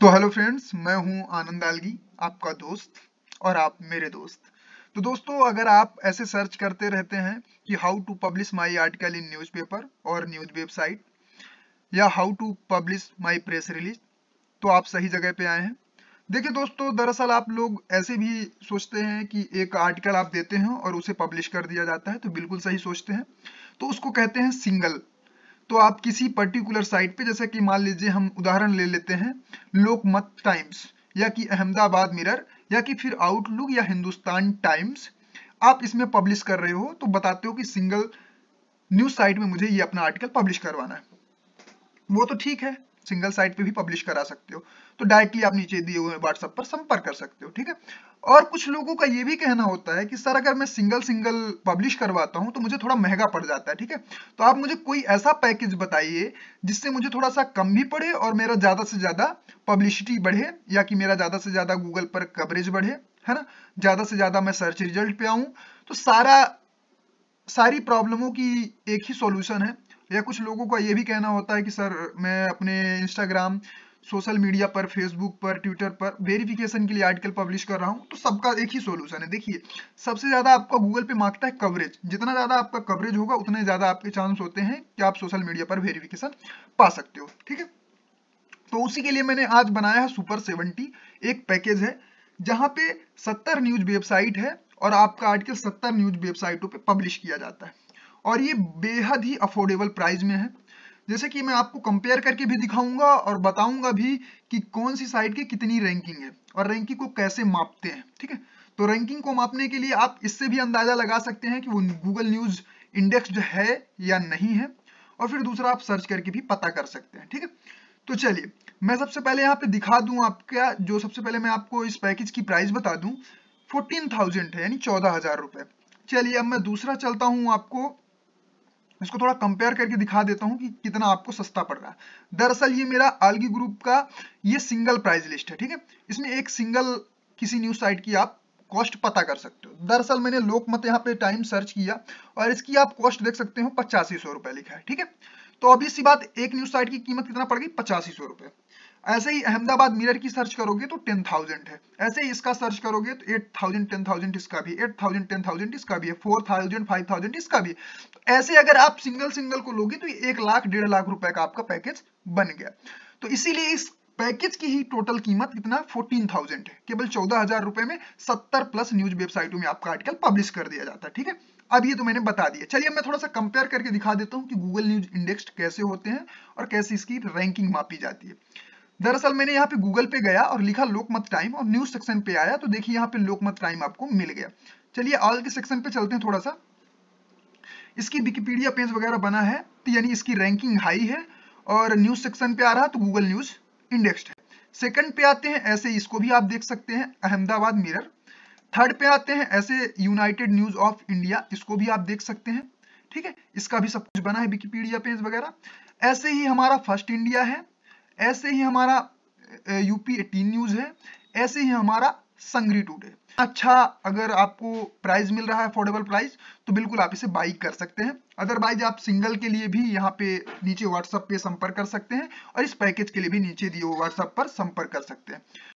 तो hello friends, मैं हूँ आनंद आलगी, आपका दोस्त और आप मेरे दोस्त। तो दोस्तों, अगर आप ऐसे सर्च करते रहते हैं कि how to publish my article in newspaper और न्यूज़ वेबसाइट या how to publish my press release तो आप सही जगह पे आए हैं। देखिए दोस्तों, दरअसल आप लोग ऐसे भी सोचते हैं कि एक आर्टिकल आप देते हैं और उसे पब्लिश कर दिया जाता है तो बिल्कुल सही सोचते हैं। तो उसको कहते हैं सिंगल तो आप किसी पर्टिकुलर साइट पे, जैसे कि मान लीजिए हम उदाहरण ले लेते हैं, लोकमत टाइम्स या कि अहमदाबाद मिरर या कि फिर आउटलुक या हिंदुस्तान टाइम्स आप इसमें पब्लिश कर रहे हो तो बताते हो कि सिंगल न्यूज़ साइट में मुझे ये अपना आर्टिकल पब्लिश करवाना है। वो तो ठीक है सिंगल साइट पे भी पब्लिश करा सकते हो। तो डायरेक्टली आप नीचे दिए हुए व्हाट्सएप पर संपर्क कर सकते हो, ठीक है? और कुछ लोगों का ये भी कहना होता है कि, सर, अगर मैं सिंगल सिंगल पब्लिश करवाता हूँ तो मुझे थोड़ा महँगा पड़ जाता है, ठीक है? तो आप मुझे कोई ऐसा पैकेज बताइए, जिससे मुझे थोड़ा सा कम भी पड़े और मेरा ज़्यादा से ज़्यादा पब्लिसिटी बढ़े, या कि मेरा ज़्यादा से ज़्यादा गूगल पर कवरेज बढ़े, है ना? ज़्यादा से ज़्यादा मैं सर्च रिज़ल्ट पे आऊँ। तो सारा, सारी प्रॉब्लमों की एक ही सॉल्यूशन है। या कुछ लोगों का ये भी कहना होता है कि सर, मैं अपने इंस्टाग्राम सोशल मीडिया पर फेसबुक पर ट्विटर पर वेरिफिकेशन के लिए आर्टिकल पब्लिश कर रहा हूँ तो सबका एक ही सोल्यूशन है। देखिए, सबसे ज़्यादा आपका गूगल पे माँगता है कवरेज जितना ज़्यादा आपका कवरेज होगा, उतने ज़्यादा आपके चांस होते हैं कि आप सोशल मीडिया पर वेरिफिकेशन पा सकते हो, ठीक है? तो उसी के लिए मैंने आज बनाया है सुपर सेवेंटी, एक पैकेज है, जहाँ पे सत्तर न्यूज़ वेबसाइट है और आपका आर्टिकल सत्तर न्यूज़ वेबसाइटों पर पब्लिश किया जाता है। और ये बेहद ही अफोर्डेबल प्राइस में है। जैसे कि मैं आपको कंपेयर करके भी दिखाऊँगा और बताऊँगा भी कि कौन सी साइट की कितनी रैंकिंग है और रैंकिंग को कैसे मापते हैं, ठीक है? तो रैंकिंग को मापने के लिए आप इससे भी अंदाज़ा लगा सकते हैं कि वो गूगल न्यूज़ इंडेक्स है या नहीं है और फिर दूसरा आप सर्च करके भी पता कर सकते हैं, ठीक है? तो चलिए, मैं सबसे पहले यहाँ पे दिखा दूँ आपका, जो सबसे पहले मैं आपको इस पैकेज की प्राइस बता दूँ फोर्टीन थाउज़ेंड है, यानी चौदह हज़ार रुपए। चलिए अब मैं दूसरा चलता हूँ आपको इसको थोड़ा कंपेयर करके दिखा देता हूँ कि कितना आपको सस्ता पड़ रहा है। दरअसल ये मेरा आलगी ग्रुप का ये सिंगल प्राइस लिस्ट है, ठीक है? इसमें एक सिंगल किसी न्यूज़ साइट की आप कॉस्ट पता कर सकते हो। दरअसल मैंने लोकमत यहाँ पे टाइम सर्च किया और इसकी आप कॉस्ट देख सकते हो, पचासी सौ रुपए लिखा है, ठीक है? तो अभी सी बात, एक न्यूज़ साइट की कीमत कितना पड़ गई? पचासी सौ रुपए। ऐसे ही अहमदाबाद मिरर की सर्च करोगे तो टेन थाउज़ेंड है। ऐसे ही इसका सर्च करोगे तो एट थाउज़ेंड टेन थाउज़ेंड इसका भी एट थाउज़ेंड टेन थाउज़ेंड इसका भी है फोर थाउज़ेंड फाइव थाउज़ेंड इसका भी तो ऐसे अगर आप सिंगल सिंगल को लोगे तो ये एक लाख, डेढ़ लाख रुपए का आपका पैकेज बन गया। तो इसीलिए इस पैकेज की ही टोटल कीमत कितना फोर्टीन थाउज़ेंड है। केवल चौदह हज़ार रुपए में सत्तर प्लस न्यूज़ वेबसाइटों में आपका आर्टिकल पब्लिश कर दिया जाता है, ठीक है? अब ये तो मैंने बता दिया। चलिए मैं थोड़ा सा कंपेयर करके दिखा देता हूँ कि गूगल न्यूज़ इंडेक्स कैसे होते हैं और कैसे इसकी रैंकिंग मापी जाती है। दरअसल मैंने यहाँ पे गूगल पे गया और लिखा लोकमत टाइम और न्यूज़ सेक्शन पे आया तो देखिए यहाँ पे लोकमत टाइम आपको मिल गया। चलिए ऑल के सेक्शन पे चलते हैं थोड़ा सा इसकी विकिपीडिया पेज वगैरह बना है तो यानी इसकी रैंकिंग हाई है और न्यूज़ सेक्शन पे आ रहा तो गूगल न्यूज़ इंडेक्स है। सेकंड पे आते हैं, ऐसे इसको भी आप देख सकते हैं, अहमदाबाद मिरर थर्ड पे आते हैं, ऐसे यूनाइटेड न्यूज़ ऑफ़ इंडिया इसको भी आप देख सकते हैं। ठीक है, इसका भी सब कुछ बना है विकिपीडिया पेज वगैरह। ऐसे ही हमारा फ़र्स्ट इंडिया है ऐसे ही हमारा यूपी एटीन न्यूज़ है, ऐसे ही हमारा संग्री टूडे। अच्छा अगर आपको प्राइस मिल रहा है अफोर्डेबल प्राइस तो बिल्कुल आप इसे बाई कर सकते हैं। अदरवाइज़ आप सिंगल के लिए भी यहाँ पे नीचे व्हाट्सएप पे संपर्क कर सकते हैं और इस पैकेज के लिए भी नीचे दिए व्हाट्सएप पर संपर्क कर सकते हैं।